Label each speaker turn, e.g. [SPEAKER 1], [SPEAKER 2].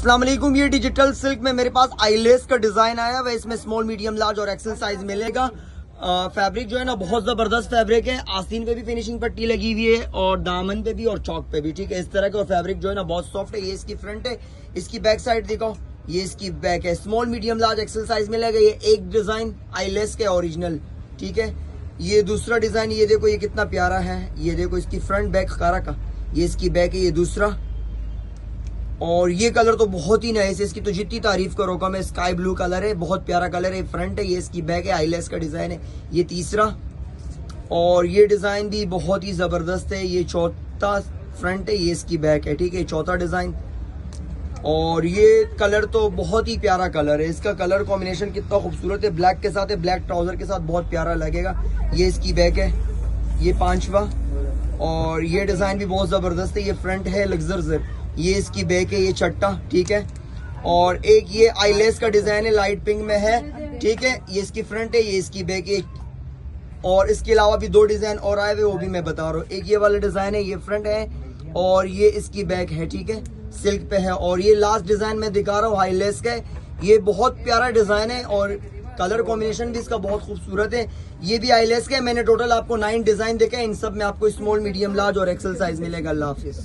[SPEAKER 1] असलम ये digital silk में मेरे पास आईलेस का डिज़ाइन आया हुआ इसमें स्मॉल मीडियम लार्ज और एक्सल साइज़ मिलेगा। फैब्रिक जो है ना, बहुत ज़बरदस्त फैब्रिक है। आस्तीन पे भी फिनिशिंग पट्टी लगी हुई है और दामन पे भी और चौक पे भी, ठीक है? इस तरह का फैब्रिक जो है ना, बहुत सॉफ्ट है। ये इसकी फ्रंट है। इसकी बैक साइड देखो ये इसकी बैक है। Small medium large XL size मिलेगा। ये एक डिज़ाइन आईलेस के ओरिजिनल ठीक है? ये दूसरा डिज़ाइन ये देखो, ये कितना प्यारा है। ये देखो, इसकी फ्रंट बैक कारा का। ये इसकी बैक है, ये दूसरा। और ये कलर तो बहुत ही नाइस है। इसकी तो जितनी तारीफ़ करो, कम है। स्काई ब्लू कलर है, बहुत प्यारा कलर है। फ्रंट है, ये इसकी बैक है आईलेस का डिज़ाइन है। ये तीसरा। और ये डिज़ाइन भी बहुत ही ज़बरदस्त है। ये चौथा फ्रंट है, ये इसकी बैक है, ठीक है? चौथा डिज़ाइन और ये कलर तो बहुत ही प्यारा कलर है। इसका कलर कॉम्बिनेशन कितना खूबसूरत है। ब्लैक के साथ है ब्लैक ट्राउज़र के साथ बहुत प्यारा लगेगा। ये इसकी बैक है, ये पांचवा। और ये डिज़ाइन भी बहुत ज़बरदस्त है। ये फ्रंट है लग्जर ये इसकी बैक है, ये चट्टा, ठीक है? और एक ये आईलेस का डिज़ाइन है लाइट पिंक में है, ठीक है? ये इसकी फ्रंट है, ये इसकी बैक है। और इसके अलावा भी दो डिज़ाइन और आए हुए, वो भी मैं बता रहा हूँ। एक ये वाला डिज़ाइन है, ये फ्रंट है, और ये इसकी बैक है, ठीक है? सिल्क पे है। और ये लास्ट डिज़ाइन मैं दिखा रहा हूँ हाईलेस का ये बहुत प्यारा डिज़ाइन है, और कलर कॉम्बिनेशन भी इसका बहुत खूबसूरत है। ये भी आईलेस का है। मैंने टोटल आपको नाइन डिज़ाइन देखा है। इन सब में आपको स्मॉल मीडियम लार्ज और एक्सल साइज़ मिलेगा। अल्लाह हाफिज।